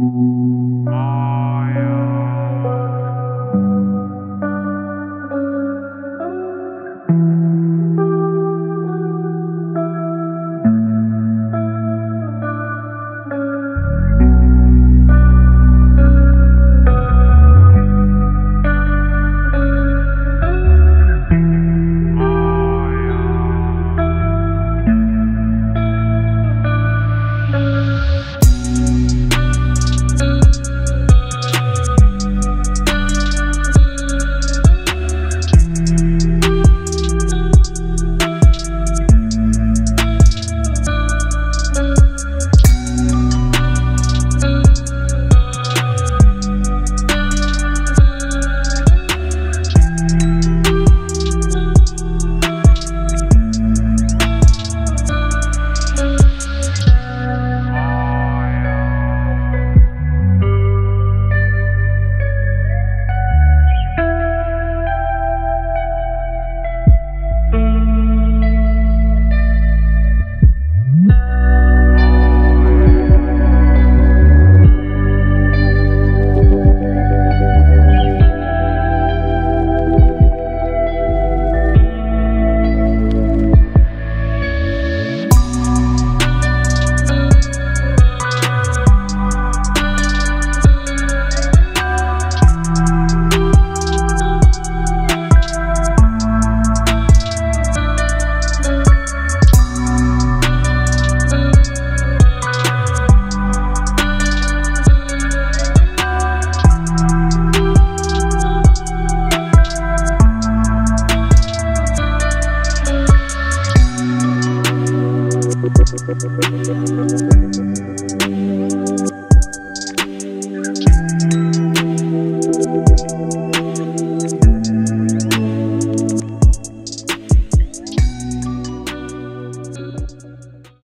Thank